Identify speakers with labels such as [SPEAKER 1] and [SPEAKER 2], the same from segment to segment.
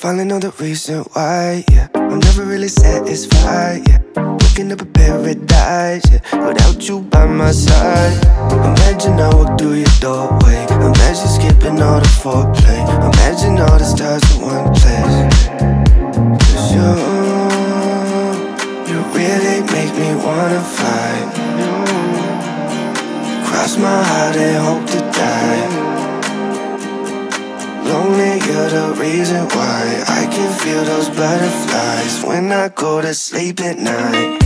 [SPEAKER 1] finally know the reason why, yeah. I'm never really satisfied, yeah. Waking up a paradise, yeah. Without you by my side. Imagine I walk through your doorway. Imagine skipping all the foreplay. Imagine all the stars in one place. Cause you, you really make me wanna fly. Cross my heart and hope to die Lonely, you're the reason why I can feel those butterflies When I go to sleep at night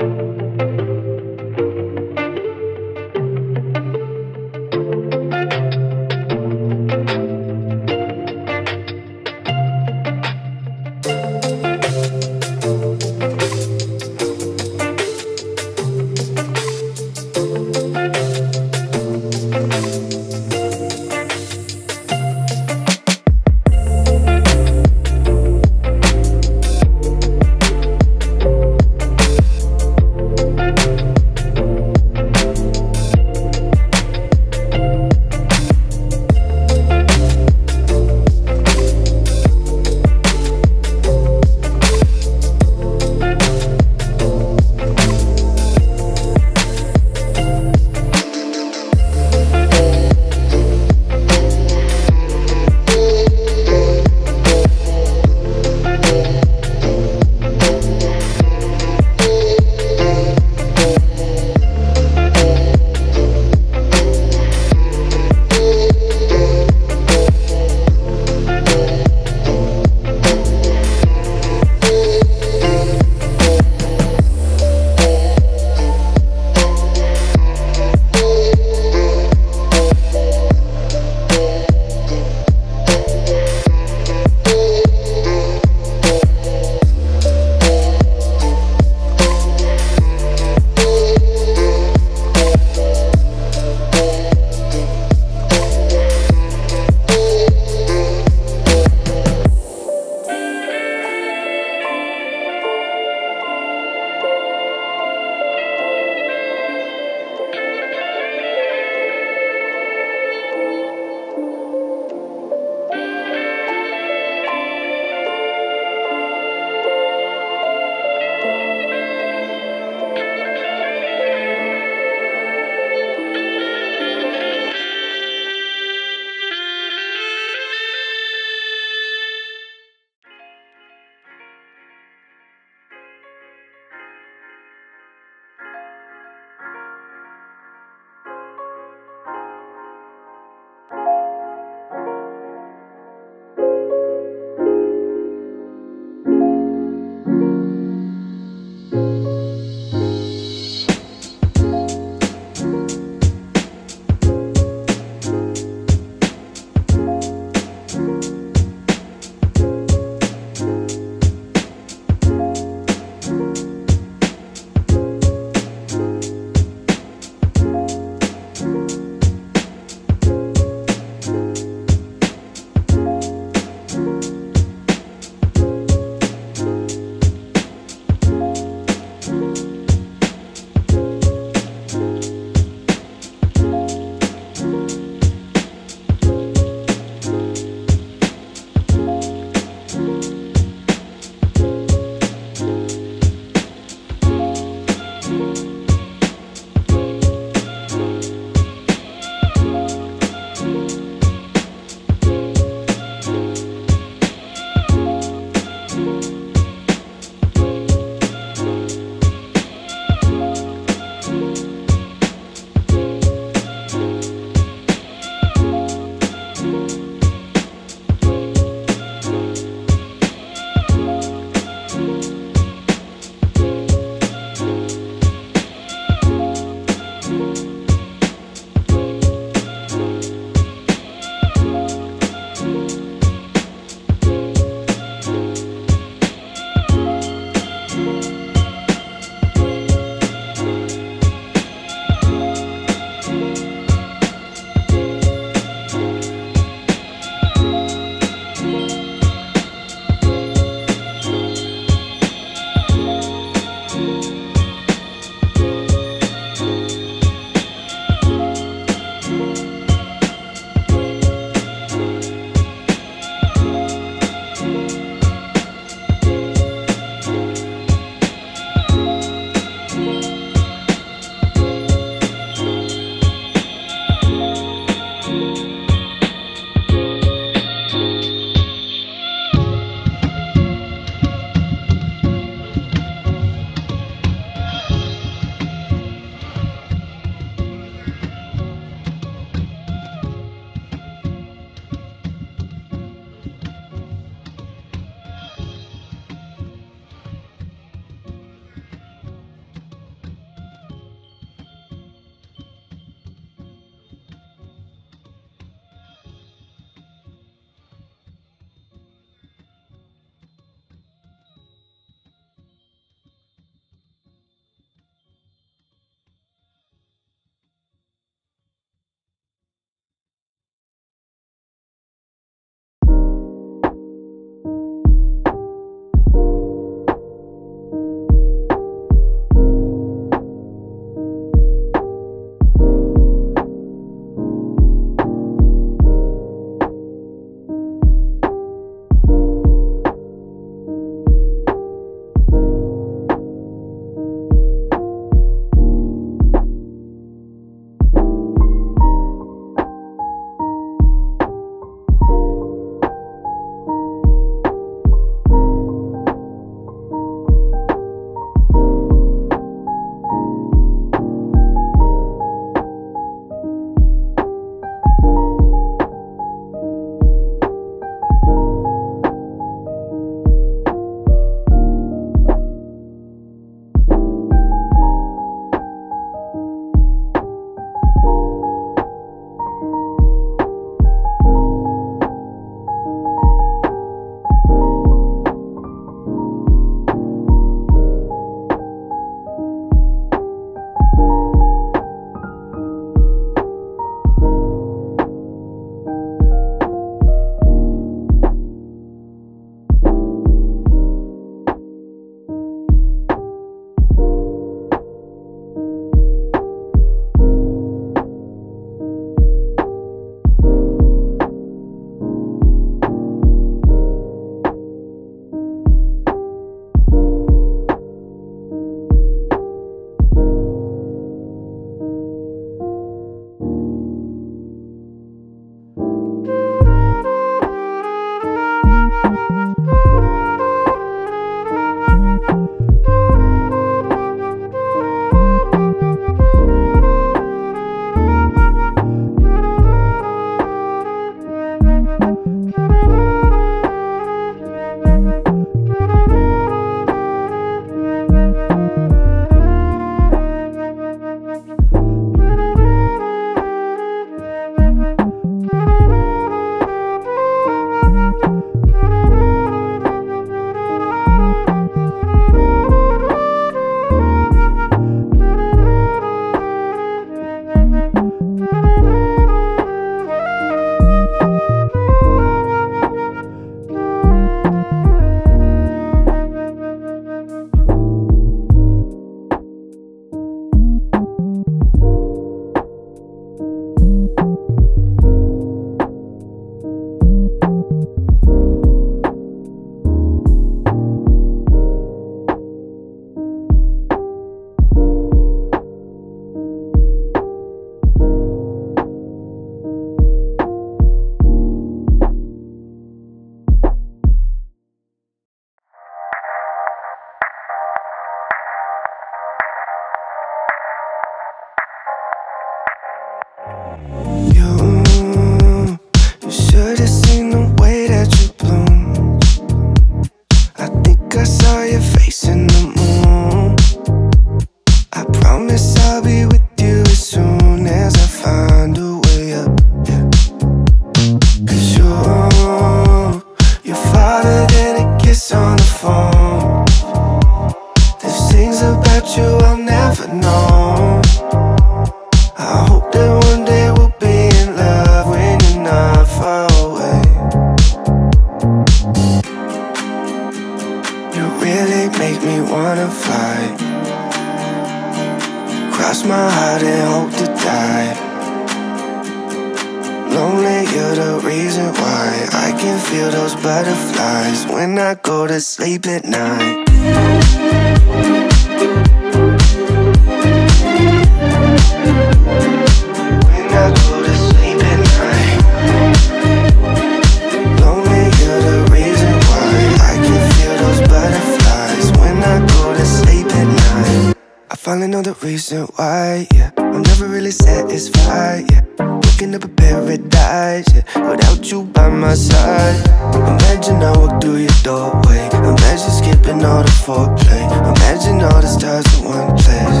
[SPEAKER 1] butterflies when I go to sleep at night. I finally know the reason why, yeah. I'm never really satisfied, yeah. Waking up a paradise, yeah. Without you by my side. Imagine I walk through your doorway. Imagine skipping all the foreplay. Imagine all the stars in one place.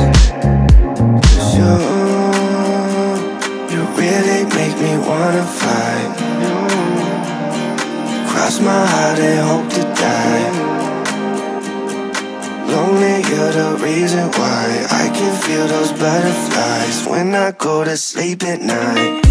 [SPEAKER 1] Cause you, you really make me wanna fly. Cross my heart and hope to die. Lonely, you're the reason why I can feel those butterflies when I go to sleep at night.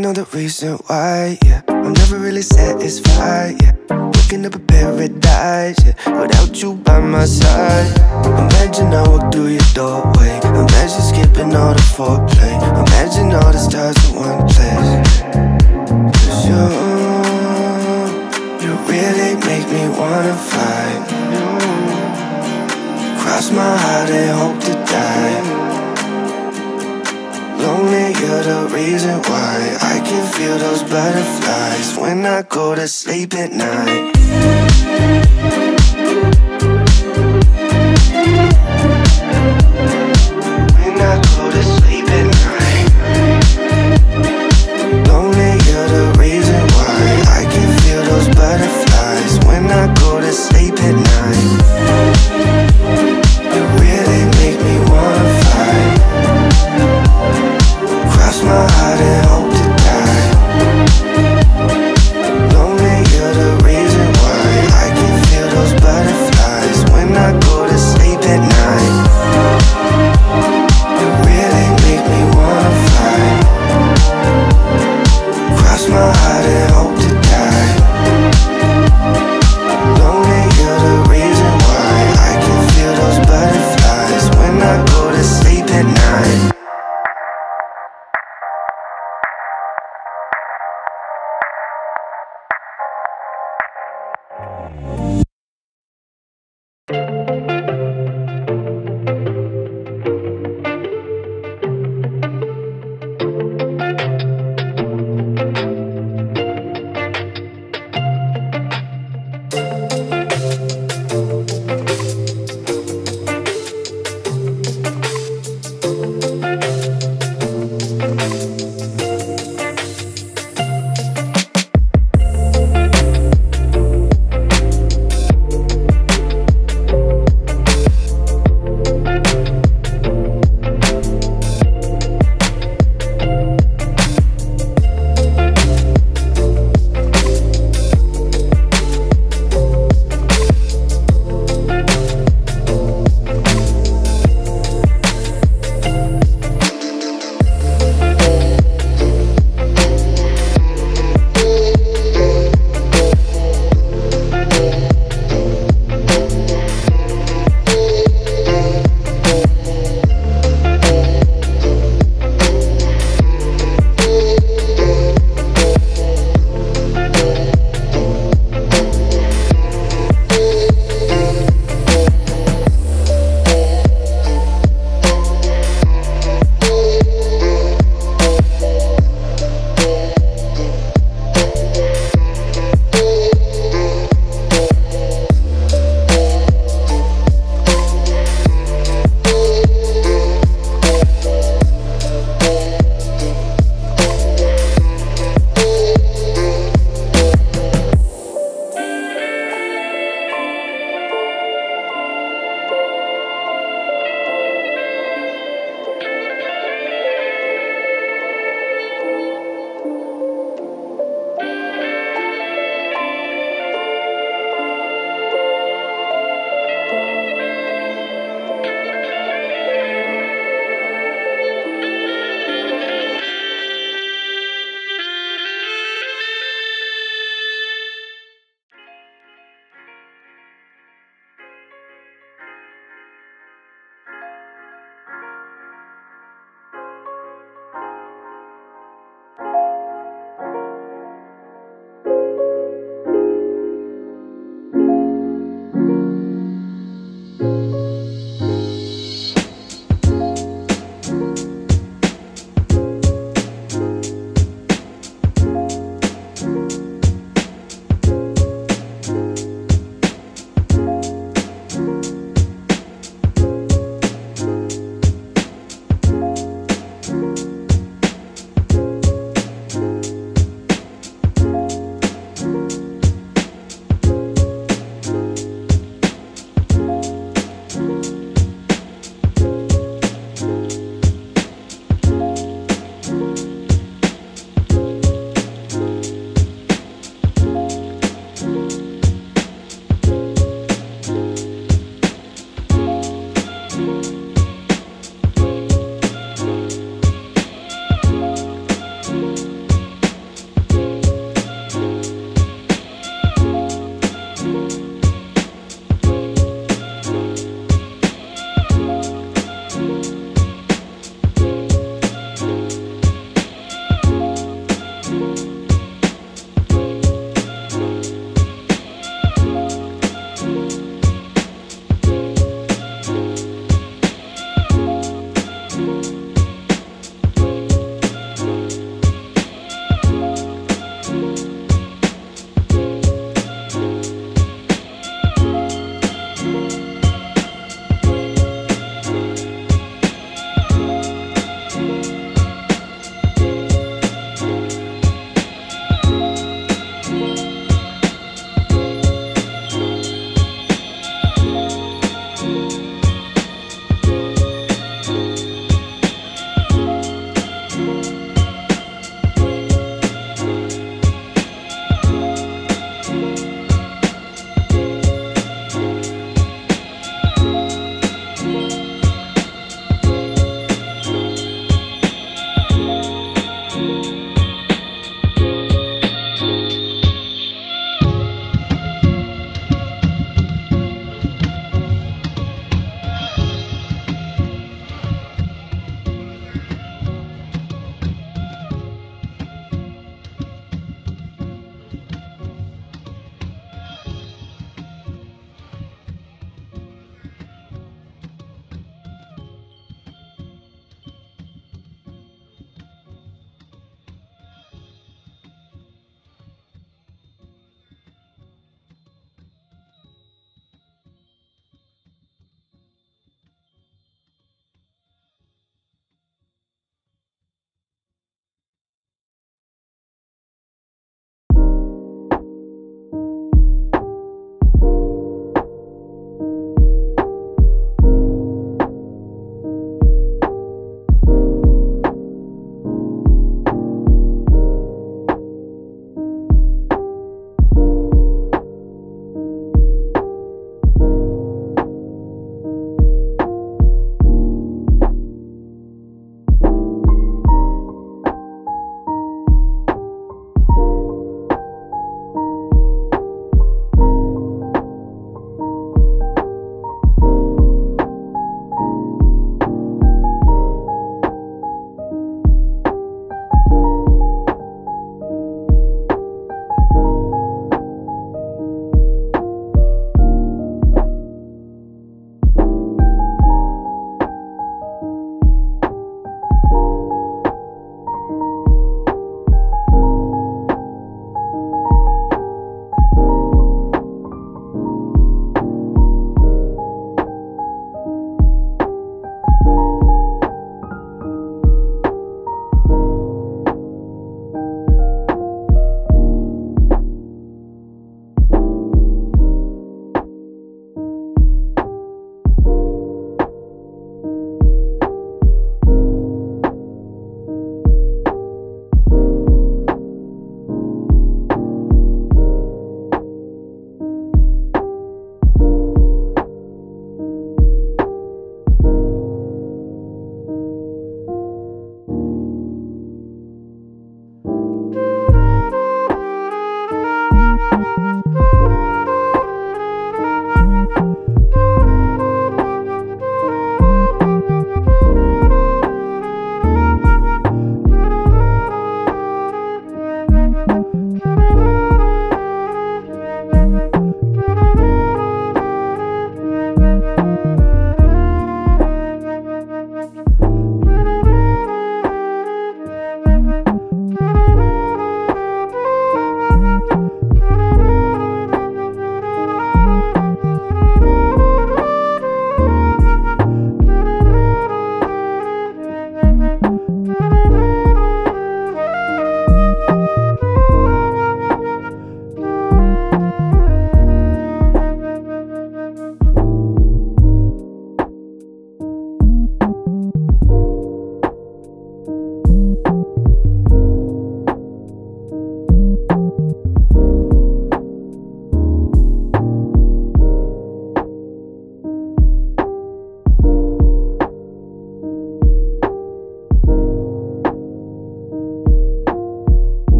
[SPEAKER 1] know the reason why, yeah. I'm never really satisfied, yeah. Waking up a paradise, yeah. Without you by my side. Imagine I walk through your doorway. Imagine skipping all the foreplay. Imagine all the stars in one place. Cause you, you really make me wanna fly Cross my heart and hope to die. Lonely, you're the reason why I can feel those butterflies When I go to sleep at night.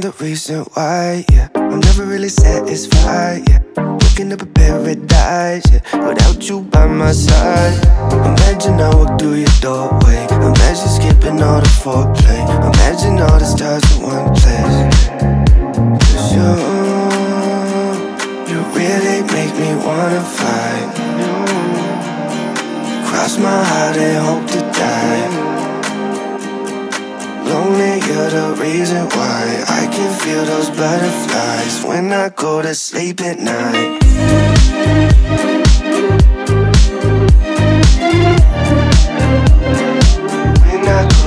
[SPEAKER 1] the reason why, yeah. I'm never really satisfied, yeah. Looking up a paradise, yeah. Without you by my side. Imagine I walk through your doorway. Imagine skipping all the foreplay. Imagine all the stars in one place. Cause you, you really make me wanna fight. Cross my heart and hope to die. Lonely you're the reason why I can feel those butterflies when I go to sleep at night. I